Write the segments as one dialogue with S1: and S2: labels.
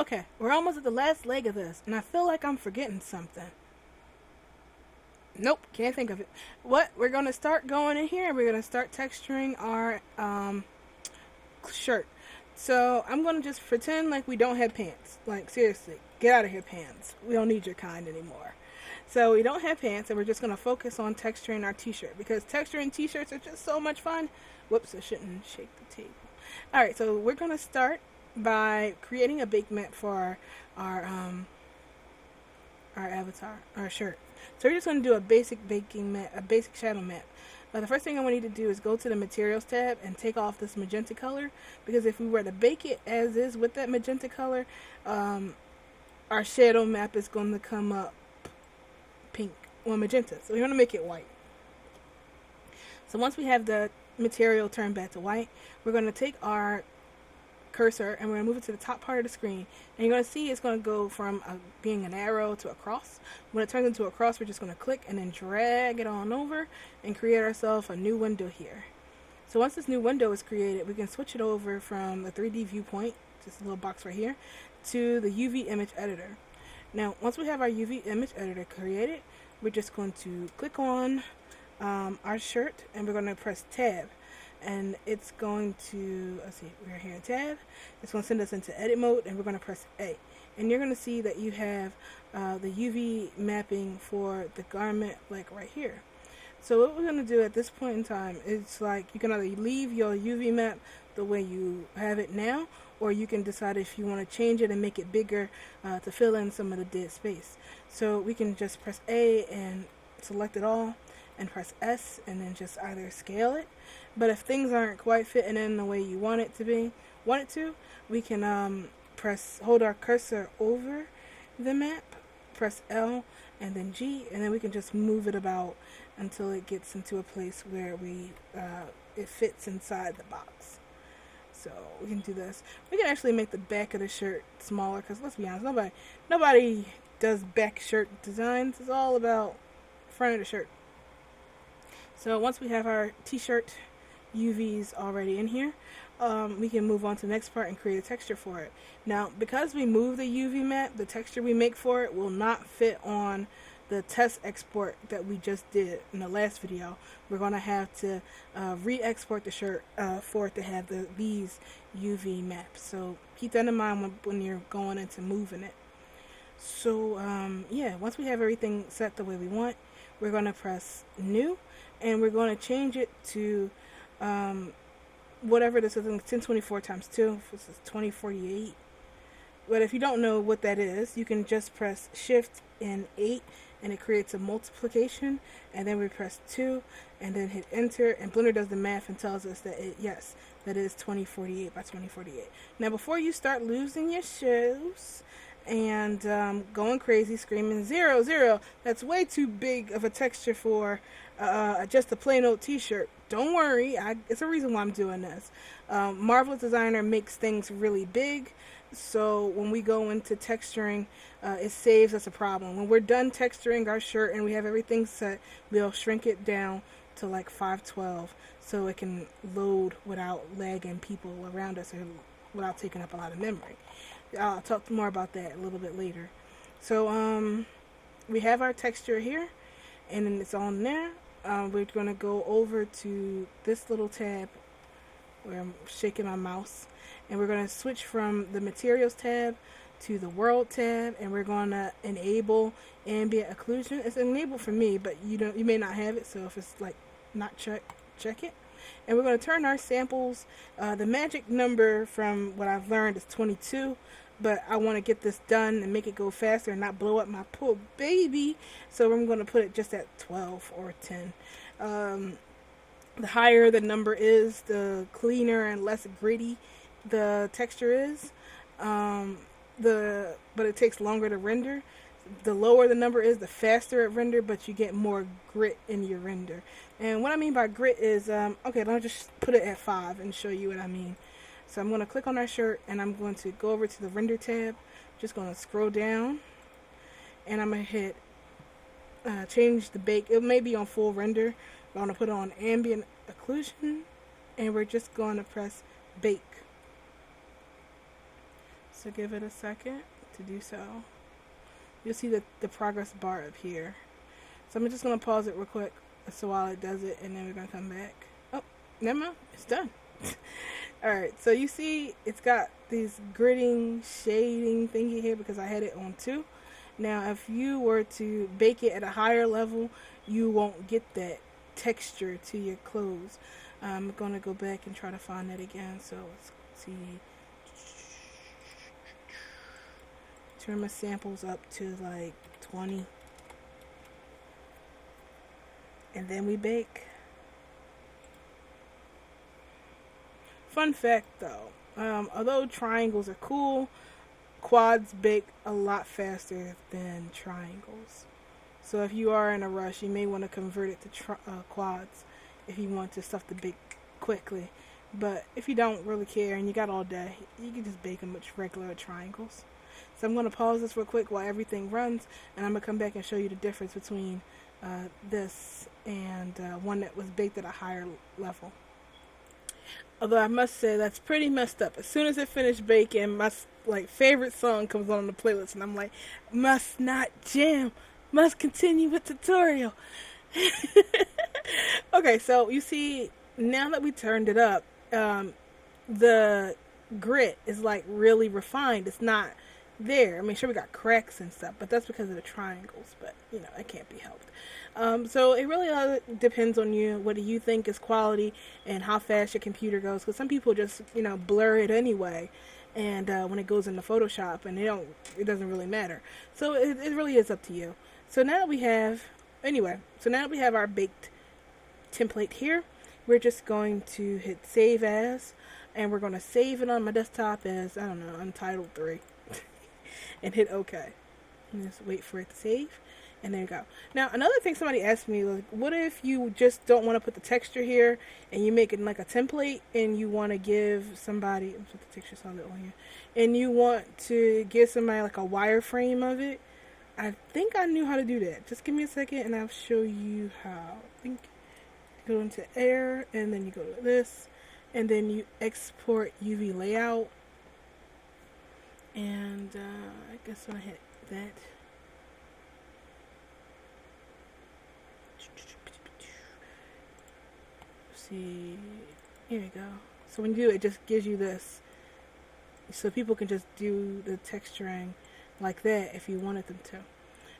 S1: Okay, we're almost at the last leg of this, and I feel like I'm forgetting something. Nope, can't think of it. What we're gonna start going in here, and we're gonna start texturing our um, shirt. So I'm gonna just pretend like we don't have pants. Like seriously, get out of here, pants. We don't need your kind anymore. So we don't have pants, and we're just gonna focus on texturing our t-shirt because texturing t-shirts are just so much fun. Whoops, I shouldn't shake the table. All right, so we're gonna start by creating a bake map for our, our um our avatar, our shirt. So we're just going to do a basic baking map, a basic shadow map. But the first thing I want you to do is go to the materials tab and take off this magenta color because if we were to bake it as is with that magenta color, um, our shadow map is going to come up pink or magenta. So we want to make it white. So once we have the material turned back to white, we're going to take our cursor and we're going to move it to the top part of the screen. And you're going to see it's going to go from a, being an arrow to a cross. When it turns into a cross, we're just going to click and then drag it on over and create ourselves a new window here. So once this new window is created, we can switch it over from the 3D viewpoint, just a little box right here, to the UV image editor. Now, once we have our UV image editor created, we're just going to click on um, our shirt and we're going to press tab and it's going to let's see we're here in tab. It's going to send us into edit mode and we're going to press A. And you're going to see that you have uh, the UV mapping for the garment like right here. So what we're going to do at this point in time is like you can either leave your UV map the way you have it now or you can decide if you want to change it and make it bigger uh, to fill in some of the dead space. So we can just press A and select it all and press S and then just either scale it. But if things aren't quite fitting in the way you want it to be, want it to, we can um, press hold our cursor over the map, press L and then G, and then we can just move it about until it gets into a place where we uh, it fits inside the box. So we can do this. We can actually make the back of the shirt smaller because let's be honest, nobody nobody does back shirt designs. It's all about front of the shirt. So once we have our t-shirt UVs already in here, um, we can move on to the next part and create a texture for it. Now, because we move the UV map, the texture we make for it will not fit on the test export that we just did in the last video. We're going to have to uh, re-export the shirt uh, for it to have the these UV maps. So keep that in mind when, when you're going into moving it. So um, yeah, once we have everything set the way we want, we're going to press new and we're going to change it to um, whatever this is 1024 times 2 this is 2048 but if you don't know what that is you can just press shift and 8 and it creates a multiplication and then we press 2 and then hit enter and blender does the math and tells us that it yes that is 2048 by 2048 now before you start losing your shoes and um, going crazy, screaming zero zero. That's way too big of a texture for uh, just a plain old T-shirt. Don't worry, I, it's a reason why I'm doing this. Um, Marvelous Designer makes things really big, so when we go into texturing, uh, it saves us a problem. When we're done texturing our shirt and we have everything set, we'll shrink it down to like 512 so it can load without lagging people around us or without taking up a lot of memory. I'll talk more about that a little bit later. So um, we have our texture here, and then it's on there. Um, we're going to go over to this little tab where I'm shaking my mouse, and we're going to switch from the materials tab to the world tab, and we're going to enable ambient occlusion. It's enabled for me, but you don't, you may not have it. So if it's like not check, check it and we're going to turn our samples. Uh, the magic number from what I've learned is 22, but I want to get this done and make it go faster and not blow up my poor baby. So I'm going to put it just at 12 or 10. Um, the higher the number is, the cleaner and less gritty the texture is. Um, the but it takes longer to render the lower the number is, the faster it render, but you get more grit in your render. And what I mean by grit is, um, okay, let me just put it at 5 and show you what I mean. So I'm going to click on our shirt and I'm going to go over to the render tab. Just going to scroll down and I'm going to hit uh, change the bake. It may be on full render, but I'm going to put on ambient occlusion and we're just going to press bake. So give it a second to do so. You'll see the, the progress bar up here. So I'm just going to pause it real quick so while it does it and then we're going to come back. Oh, never mind. It's done. Alright, so you see it's got these gridding, shading thingy here because I had it on two. Now, if you were to bake it at a higher level, you won't get that texture to your clothes. I'm going to go back and try to find that again. So let's see. Turn my samples up to like 20. And then we bake. Fun fact though, um, although triangles are cool, quads bake a lot faster than triangles. So if you are in a rush, you may want to convert it to uh, quads if you want to stuff the bake quickly. But if you don't really care and you got all day, you can just bake them with regular triangles. So I'm going to pause this real quick while everything runs, and I'm going to come back and show you the difference between uh, this and uh, one that was baked at a higher level. Although I must say that's pretty messed up. As soon as it finished baking, my like favorite song comes on the playlist, and I'm like, must not jam, must continue with tutorial. okay, so you see, now that we turned it up, um, the grit is like really refined. It's not there. I mean, sure we got cracks and stuff, but that's because of the triangles. But you know, it can't be helped. Um, so it really uh, depends on you. What do you think is quality and how fast your computer goes? Because some people just you know blur it anyway, and uh, when it goes into Photoshop, and they don't, it doesn't really matter. So it, it really is up to you. So now that we have, anyway, so now that we have our baked template here, we're just going to hit save as, and we're going to save it on my desktop as I don't know, Untitled Three, and hit OK. And just wait for it to save and there you go. Now, another thing somebody asked me, like, what if you just don't want to put the texture here and you make it like a template and you want to give somebody, I'm put the texture solid on here, and you want to give somebody like a wireframe of it? I think I knew how to do that. Just give me a second and I'll show you how. I think go into air and then you go to this and then you export UV layout. And uh, I guess when I hit that, see. Here we go. So when you do it, it just gives you this. So people can just do the texturing like that if you wanted them to.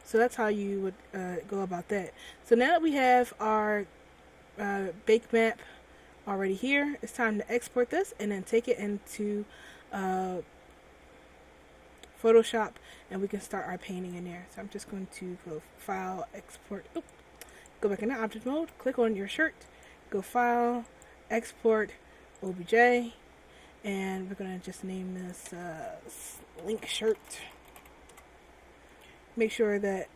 S1: So that's how you would uh, go about that. So now that we have our uh, bake map already here, it's time to export this and then take it into uh, Photoshop and we can start our painting in there. So I'm just going to go File, Export, go back into Object Mode, click on your shirt, go file, export OBJ, and we're going to just name this uh, Slink shirt. Make sure that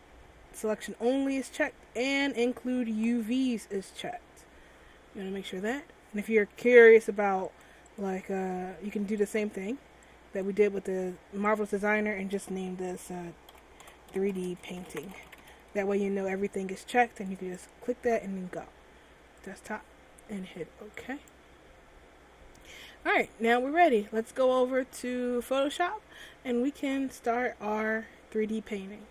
S1: selection only is checked and include UVs is checked. You want to make sure that. And if you're curious about, like, uh, you can do the same thing that we did with the Marvelous Designer and just name this uh, 3D painting. That way you know everything is checked and you can just click that and then go desktop and hit OK. Alright, now we're ready. Let's go over to Photoshop and we can start our 3D painting.